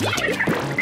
Yeah.